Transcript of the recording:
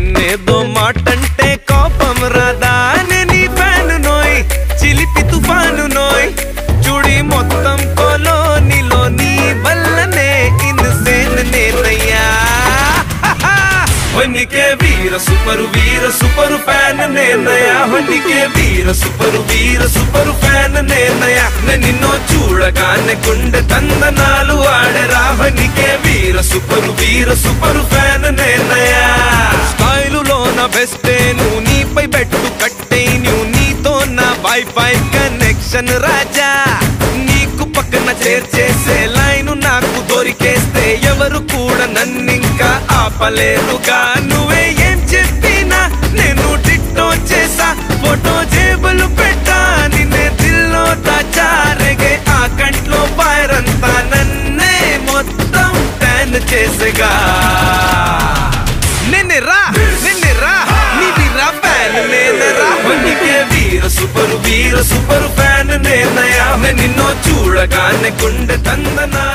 నిన్నేదో మాటంటే కోపం రాదా నీ ఫ్యాను నోయ్. చిలిపి తుఫాను నోయ్. చుడి మొత్తం కొలోనిలో నీ వల్లనే ఇన్సేన్ నేనయ్యా వన్నికే వీర సూపరు వీర సూపరు ఫ్యాన్ నేనయా వన్నికే వీర సూపరు వీర సూపరు ఫ్యాన్ నేనయా నిన్నో చూడగానే గుండె తందనాలు ఆడరా. వన్నికే వీర సూపరు వీర సూపరు ఫ్యాన్ నేను నీపై బెట్టు కట్టే నీతో నా వైఫై కనెక్షన్ రాజా. నీకు పక్కన చేర్చేసే లైను నాకు దొరికేస్తే ఎవరు కూడా నన్నింకా ఆపలేరుగా. నువ్వే ఏం చెప్పినా నేను డిట్టో చేసా. ఫోటో జేబులు పెట్టా. నిన్నే దిల్లో దాచారగే ఆ కంట్లో పైరంతా నన్నే మొత్తం ట్యాన్ చేసేగా. సూపరు వీర సూపరు ఫ్యాన్ నేనయా నిన్నో చూడగానే గుండె తందనాలు